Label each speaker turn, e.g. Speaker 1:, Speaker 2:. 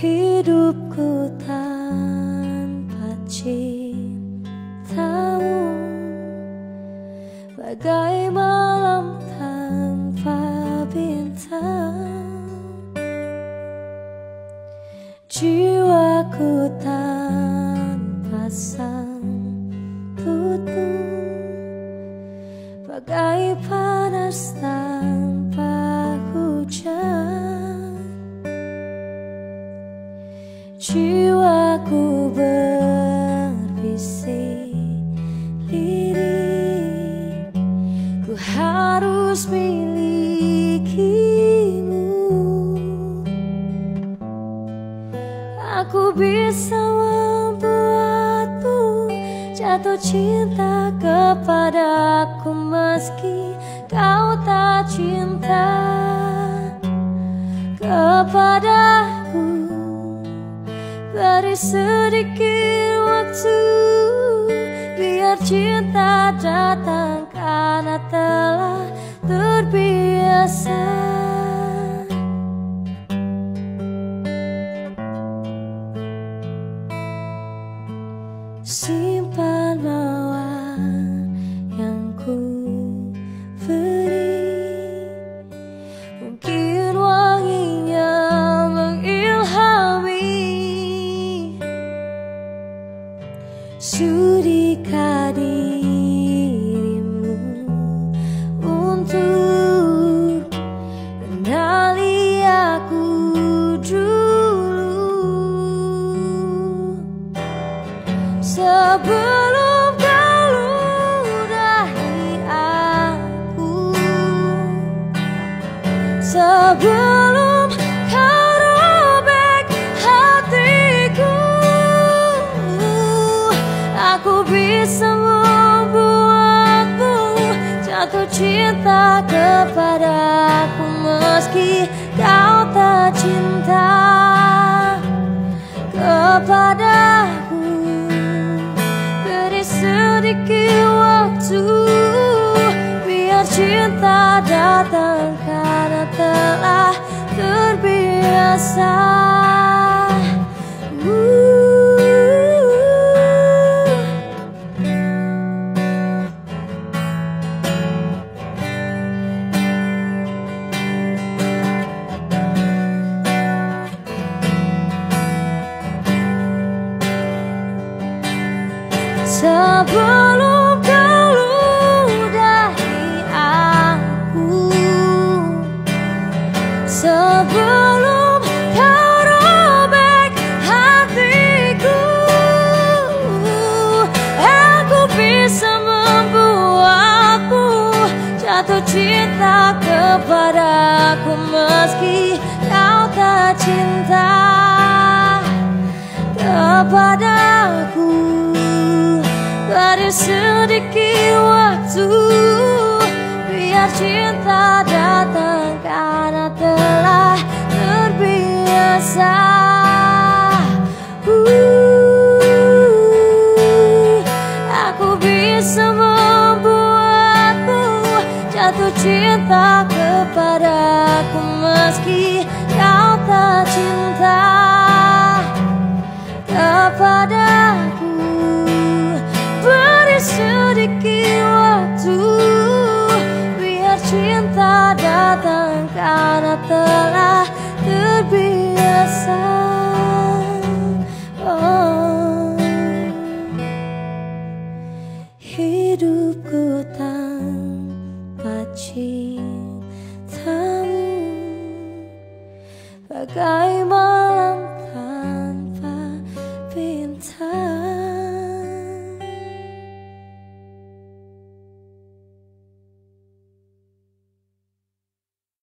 Speaker 1: Hidupku tanpa cintamu. Bagai malam tanpa bintang. Jiwaku tanpa sang jatuh cinta kepadaku meski kau tak cinta kepadaku. Beri sedikit waktu biar cinta datang karena telah terbiasa. Simpan Sudikah dirimu untuk kenali aku dulu. Sebelum Sebelum bisa membuatmu jatuh cinta kepadaku. Meski kau tak cinta kepadaku. Beri sedikit waktu Biar cinta datang karena telah terbiasa Sebelum kau ludahi aku Sebelum kau robek hatiku Aku bisa membuatmu jatuh cinta kepadaku Meski kau tak cinta kepadaku Sedikit waktu Biar cinta datang karena telah terbiasa. Uh, Aku bisa membuatmu jatuh cinta kepadaku Meski kau tak cinta kamu bagai malam tanpa bintang.